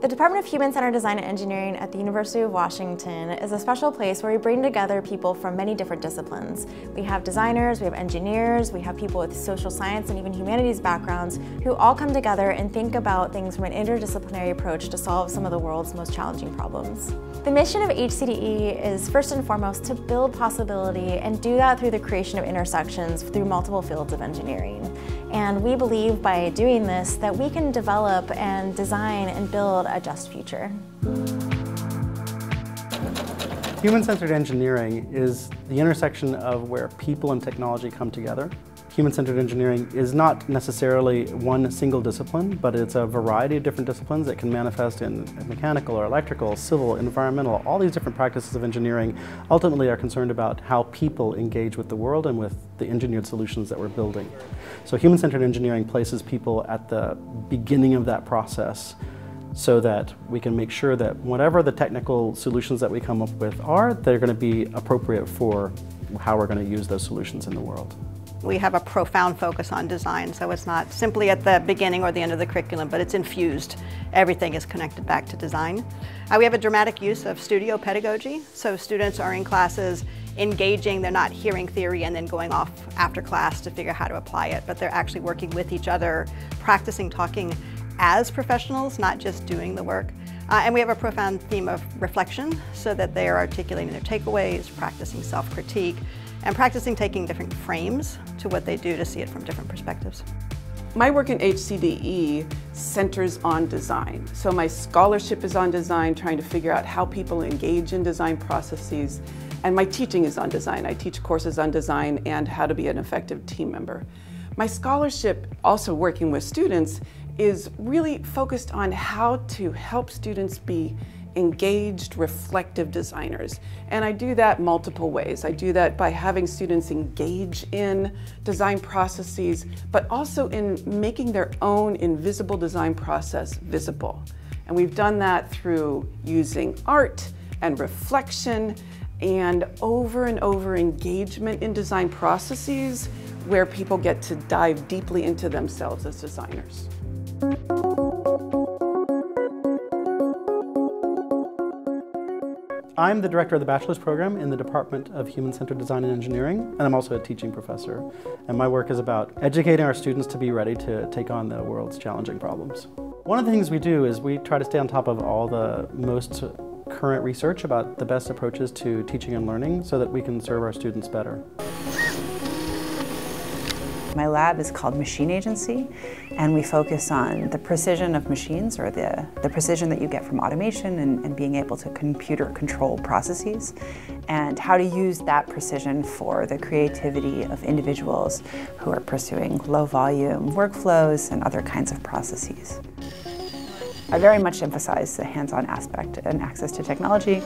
The Department of Human-Centered Design and Engineering at the University of Washington is a special place where we bring together people from many different disciplines. We have designers, we have engineers, we have people with social science and even humanities backgrounds who all come together and think about things from an interdisciplinary approach to solve some of the world's most challenging problems. The mission of HCDE is first and foremost to build possibility and do that through the creation of intersections through multiple fields of engineering. And we believe by doing this that we can develop and design and build a just future. Human-centered engineering is the intersection of where people and technology come together. Human-centered engineering is not necessarily one single discipline, but it's a variety of different disciplines that can manifest in mechanical or electrical, civil, environmental, all these different practices of engineering ultimately are concerned about how people engage with the world and with the engineered solutions that we're building. So human-centered engineering places people at the beginning of that process so that we can make sure that whatever the technical solutions that we come up with are, they're going to be appropriate for how we're going to use those solutions in the world. We have a profound focus on design, so it's not simply at the beginning or the end of the curriculum, but it's infused. Everything is connected back to design. Uh, we have a dramatic use of studio pedagogy, so students are in classes engaging, they're not hearing theory and then going off after class to figure out how to apply it, but they're actually working with each other, practicing talking as professionals, not just doing the work. Uh, and we have a profound theme of reflection so that they are articulating their takeaways, practicing self-critique, and practicing taking different frames to what they do to see it from different perspectives. My work in HCDE centers on design. So my scholarship is on design, trying to figure out how people engage in design processes. And my teaching is on design. I teach courses on design and how to be an effective team member. My scholarship, also working with students, is really focused on how to help students be engaged, reflective designers. And I do that multiple ways. I do that by having students engage in design processes, but also in making their own invisible design process visible. And we've done that through using art and reflection and over and over engagement in design processes where people get to dive deeply into themselves as designers. I'm the director of the bachelor's program in the Department of Human-Centered Design and Engineering, and I'm also a teaching professor. And my work is about educating our students to be ready to take on the world's challenging problems. One of the things we do is we try to stay on top of all the most current research about the best approaches to teaching and learning so that we can serve our students better. My lab is called Machine Agency, and we focus on the precision of machines, or the, the precision that you get from automation and, and being able to computer control processes, and how to use that precision for the creativity of individuals who are pursuing low volume workflows and other kinds of processes. I very much emphasize the hands-on aspect and access to technology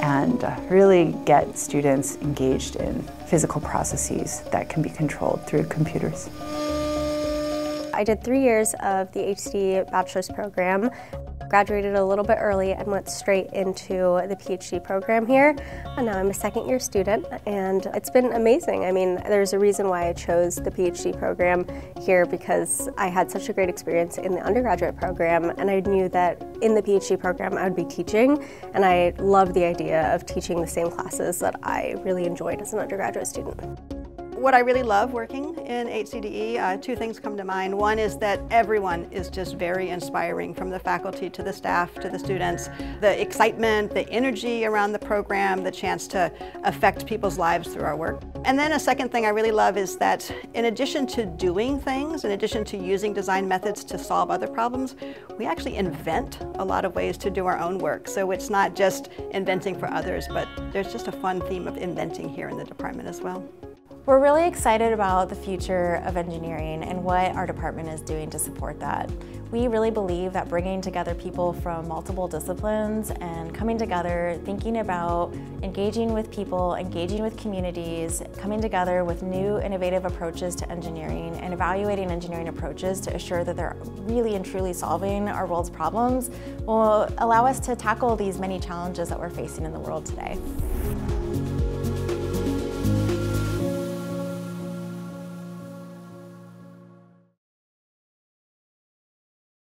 and uh, really get students engaged in physical processes that can be controlled through computers. I did three years of the HCDE bachelor's program graduated a little bit early and went straight into the PhD program here. And now I'm a second year student and it's been amazing. I mean, there's a reason why I chose the PhD program here because I had such a great experience in the undergraduate program and I knew that in the PhD program I would be teaching and I love the idea of teaching the same classes that I really enjoyed as an undergraduate student. What I really love working in HCDE, uh, two things come to mind. One is that everyone is just very inspiring from the faculty to the staff to the students. The excitement, the energy around the program, the chance to affect people's lives through our work. And then a second thing I really love is that in addition to doing things, in addition to using design methods to solve other problems, we actually invent a lot of ways to do our own work. So it's not just inventing for others, but there's just a fun theme of inventing here in the department as well. We're really excited about the future of engineering and what our department is doing to support that. We really believe that bringing together people from multiple disciplines and coming together, thinking about engaging with people, engaging with communities, coming together with new innovative approaches to engineering and evaluating engineering approaches to assure that they're really and truly solving our world's problems will allow us to tackle these many challenges that we're facing in the world today.